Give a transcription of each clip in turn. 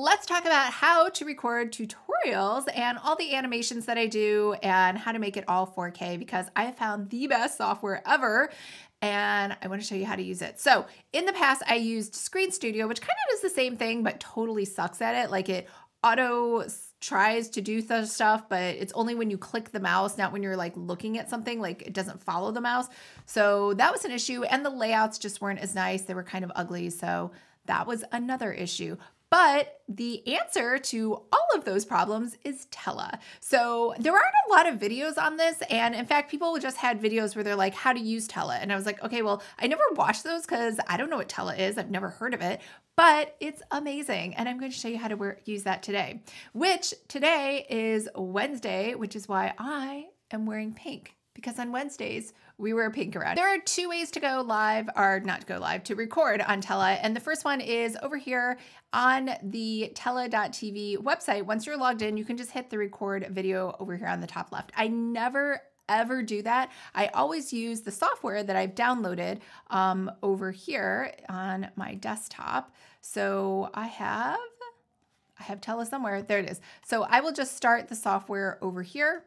let's talk about how to record tutorials and all the animations that I do and how to make it all 4K because I found the best software ever and I want to show you how to use it. So in the past, I used Screen Studio, which kind of does the same thing, but totally sucks at it. Like it auto tries to do the stuff, but it's only when you click the mouse, not when you're like looking at something, like it doesn't follow the mouse. So that was an issue. And the layouts just weren't as nice. They were kind of ugly. So that was another issue. But the answer to all of those problems is Tella. So there aren't a lot of videos on this. And in fact, people just had videos where they're like, how to use Tella. And I was like, okay, well, I never watched those because I don't know what Tella is. I've never heard of it, but it's amazing. And I'm going to show you how to wear, use that today, which today is Wednesday, which is why I am wearing pink because on Wednesdays we wear pink around. There are two ways to go live, or not go live, to record on Tella. And the first one is over here on the Tella.tv website. Once you're logged in, you can just hit the record video over here on the top left. I never ever do that. I always use the software that I've downloaded um, over here on my desktop. So I have, I have Tella somewhere. There it is. So I will just start the software over here.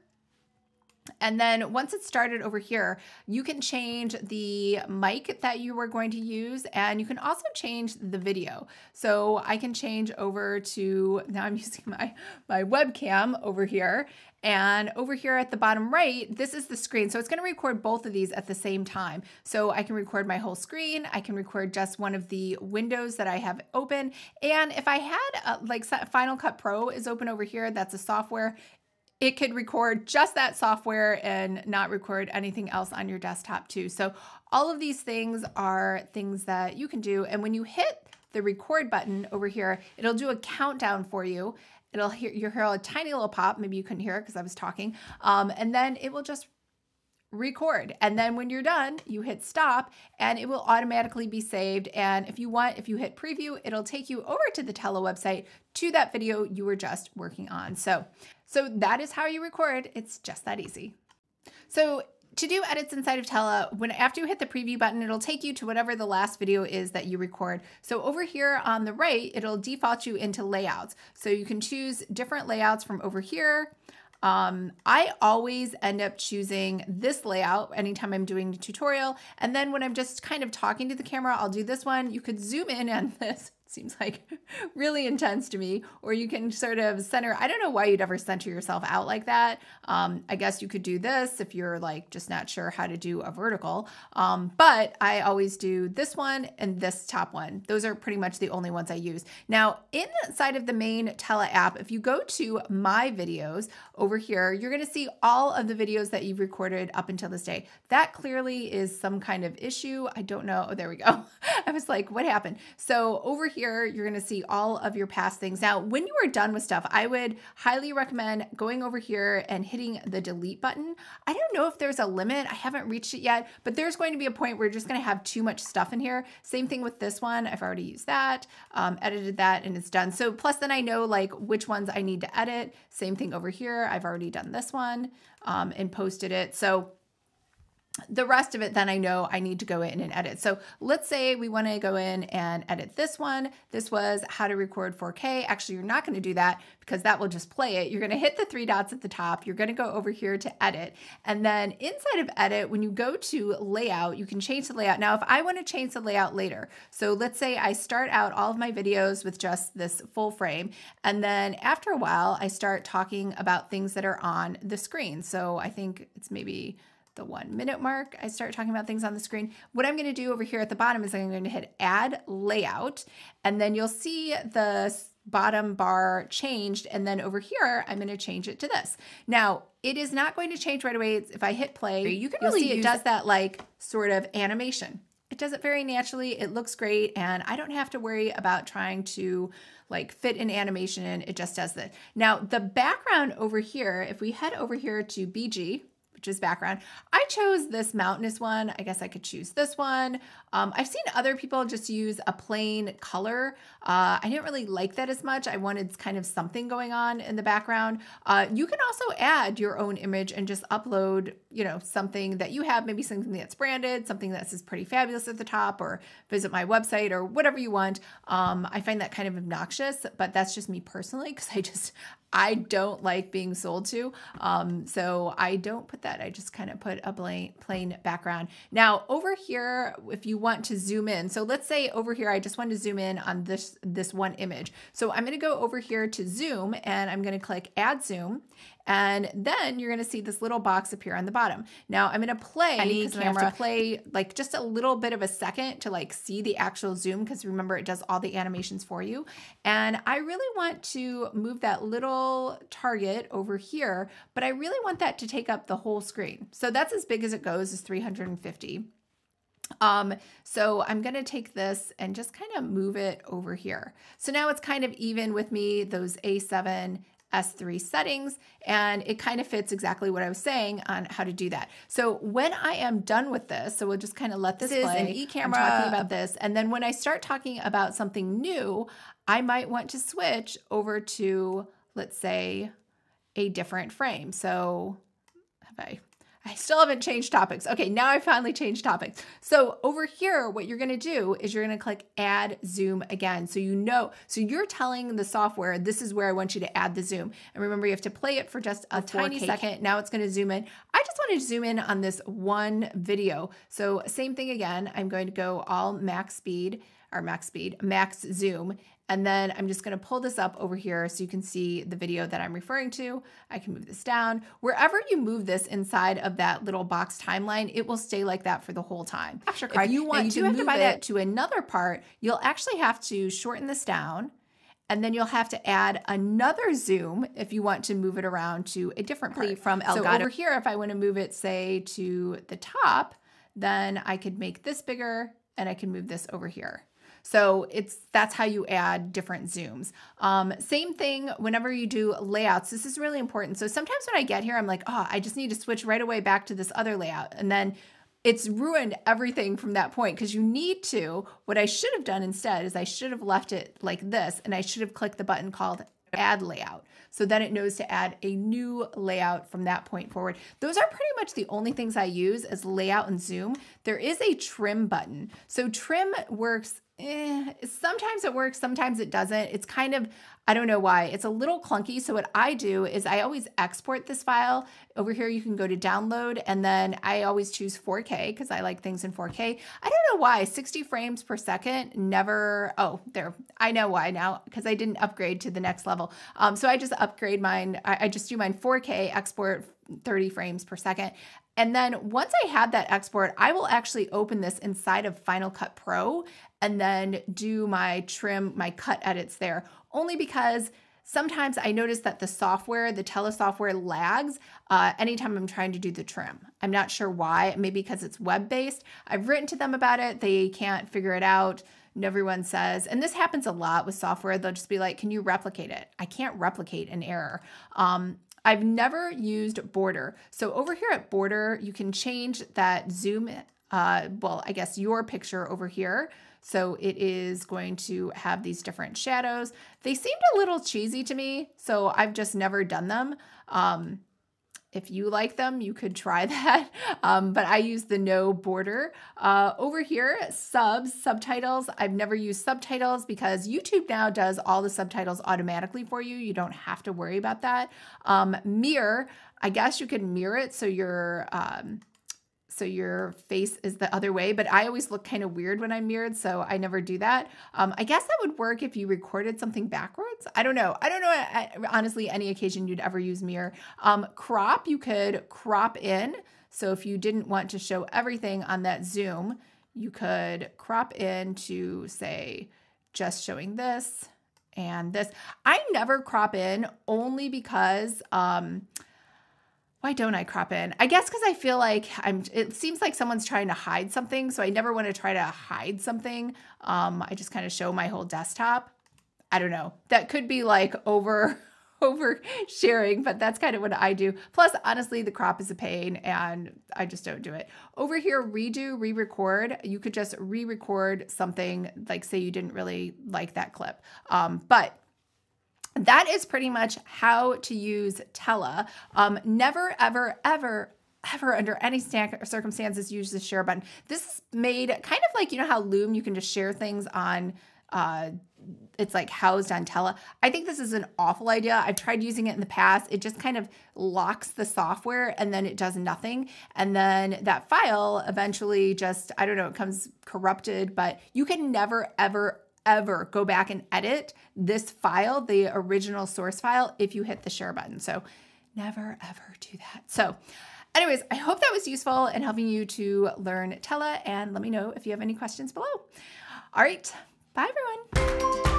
And then once it's started over here, you can change the mic that you were going to use and you can also change the video. So I can change over to, now I'm using my, my webcam over here and over here at the bottom right, this is the screen. So it's gonna record both of these at the same time. So I can record my whole screen. I can record just one of the windows that I have open. And if I had a, like Final Cut Pro is open over here, that's a software it could record just that software and not record anything else on your desktop too. So all of these things are things that you can do. And when you hit the record button over here, it'll do a countdown for you. It'll hear you'll hear a tiny little pop. Maybe you couldn't hear it because I was talking. Um, and then it will just record. And then when you're done, you hit stop and it will automatically be saved. And if you want, if you hit preview, it'll take you over to the Tella website to that video you were just working on. So, so that is how you record. It's just that easy. So to do edits inside of Tella, when after you hit the preview button, it'll take you to whatever the last video is that you record. So over here on the right, it'll default you into layouts. So you can choose different layouts from over here. Um, I always end up choosing this layout anytime I'm doing a tutorial. And then when I'm just kind of talking to the camera, I'll do this one. You could zoom in on this seems like really intense to me. Or you can sort of center, I don't know why you'd ever center yourself out like that. Um, I guess you could do this if you're like just not sure how to do a vertical. Um, but I always do this one and this top one. Those are pretty much the only ones I use. Now, inside of the main Tella app, if you go to my videos over here, you're going to see all of the videos that you've recorded up until this day. That clearly is some kind of issue. I don't know. Oh, there we go. I was like, what happened? So over here, here, you're going to see all of your past things. Now, when you are done with stuff, I would highly recommend going over here and hitting the delete button. I don't know if there's a limit. I haven't reached it yet, but there's going to be a point where you're just going to have too much stuff in here. Same thing with this one. I've already used that, um, edited that, and it's done. So plus then I know like which ones I need to edit. Same thing over here. I've already done this one um, and posted it. So the rest of it, then I know I need to go in and edit. So let's say we want to go in and edit this one. This was how to record 4K. Actually, you're not going to do that because that will just play it. You're going to hit the three dots at the top. You're going to go over here to edit. And then inside of edit, when you go to layout, you can change the layout. Now, if I want to change the layout later, so let's say I start out all of my videos with just this full frame. And then after a while, I start talking about things that are on the screen. So I think it's maybe the one minute mark, I start talking about things on the screen. What I'm going to do over here at the bottom is I'm going to hit add layout, and then you'll see the bottom bar changed. And then over here, I'm going to change it to this. Now, it is not going to change right away. If I hit play, you can really see it does that like sort of animation. It does it very naturally. It looks great. And I don't have to worry about trying to like fit an animation in. It just does that. Now, the background over here, if we head over here to BG, is background. I chose this mountainous one. I guess I could choose this one. Um, I've seen other people just use a plain color. Uh, I didn't really like that as much. I wanted kind of something going on in the background. Uh, you can also add your own image and just upload, you know, something that you have, maybe something that's branded, something that says pretty fabulous at the top, or visit my website or whatever you want. Um, I find that kind of obnoxious, but that's just me personally because I just I don't like being sold to. Um, so I don't put that. I just kind of put a plain, plain background. Now over here, if you want to zoom in, so let's say over here, I just want to zoom in on this, this one image. So I'm going to go over here to zoom and I'm going to click add zoom and then you're going to see this little box appear on the bottom. Now I'm going to play any camera. To play like just a little bit of a second to like see the actual zoom because remember it does all the animations for you. And I really want to move that little target over here, but I really want that to take up the whole screen. So that's as big as it goes is 350. Um, so I'm going to take this and just kind of move it over here. So now it's kind of even with me, those A7 S3 settings, and it kind of fits exactly what I was saying on how to do that. So when I am done with this, so we'll just kind of let this, this play. Is an e-camera. I'm talking about this, and then when I start talking about something new, I might want to switch over to, let's say, a different frame. So have I I still haven't changed topics. Okay, now I finally changed topics. So over here, what you're gonna do is you're gonna click add zoom again. So you know, so you're telling the software, this is where I want you to add the zoom. And remember, you have to play it for just a tiny second. Now it's gonna zoom in. I just wanted to zoom in on this one video. So same thing again, I'm going to go all max speed or max speed, max zoom. And then I'm just gonna pull this up over here so you can see the video that I'm referring to. I can move this down. Wherever you move this inside of that little box timeline, it will stay like that for the whole time. After if you want you to move to it to another part, you'll actually have to shorten this down and then you'll have to add another zoom if you want to move it around to a different part. From Elgato. So over here, if I want to move it, say, to the top, then I could make this bigger and I can move this over here. So it's that's how you add different zooms. Um, same thing whenever you do layouts. This is really important. So sometimes when I get here, I'm like, oh, I just need to switch right away back to this other layout. And then it's ruined everything from that point because you need to. What I should have done instead is I should have left it like this and I should have clicked the button called add layout. So then it knows to add a new layout from that point forward. Those are pretty much the only things I use as layout and zoom. There is a trim button. So trim works eh, sometimes it works, sometimes it doesn't. It's kind of, I don't know why. It's a little clunky. So what I do is I always export this file. Over here, you can go to download and then I always choose 4K because I like things in 4K. I don't know why 60 frames per second never, oh, there, I know why now because I didn't upgrade to the next level. Um, so I just upgrade mine. I, I just do mine 4K export 30 frames per second. And then once I have that export, I will actually open this inside of Final Cut Pro and then do my trim, my cut edits there, only because sometimes I notice that the software, the Tella software lags uh, anytime I'm trying to do the trim. I'm not sure why, maybe because it's web-based. I've written to them about it. They can't figure it out. And everyone says, and this happens a lot with software, they'll just be like, can you replicate it? I can't replicate an error. Um, I've never used border. So over here at border, you can change that zoom, uh, well, I guess your picture over here. So it is going to have these different shadows. They seemed a little cheesy to me, so I've just never done them. Um, if you like them, you could try that. Um, but I use the no border. Uh, over here, subs, subtitles. I've never used subtitles because YouTube now does all the subtitles automatically for you. You don't have to worry about that. Um, mirror, I guess you can mirror it so you're um, so your face is the other way. But I always look kind of weird when I'm mirrored, so I never do that. Um, I guess that would work if you recorded something backwards. I don't know. I don't know, honestly, any occasion you'd ever use mirror. Um, crop, you could crop in. So if you didn't want to show everything on that zoom, you could crop in to say, just showing this and this. I never crop in only because um, why don't I crop in? I guess because I feel like I'm, it seems like someone's trying to hide something. So I never want to try to hide something. Um, I just kind of show my whole desktop. I don't know. That could be like over, over sharing, but that's kind of what I do. Plus, honestly, the crop is a pain and I just don't do it. Over here, redo, re record. You could just re record something, like say you didn't really like that clip. Um, but that is pretty much how to use Tella. Um, never, ever, ever, ever under any circumstances use the share button. This is made kind of like, you know how Loom, you can just share things on uh, it's like housed on Tella. I think this is an awful idea. I've tried using it in the past. It just kind of locks the software and then it does nothing. And then that file eventually just, I don't know, it comes corrupted, but you can never, ever, ever go back and edit this file, the original source file, if you hit the share button. So never, ever do that. So anyways, I hope that was useful in helping you to learn Tella and let me know if you have any questions below. All right. Bye, everyone.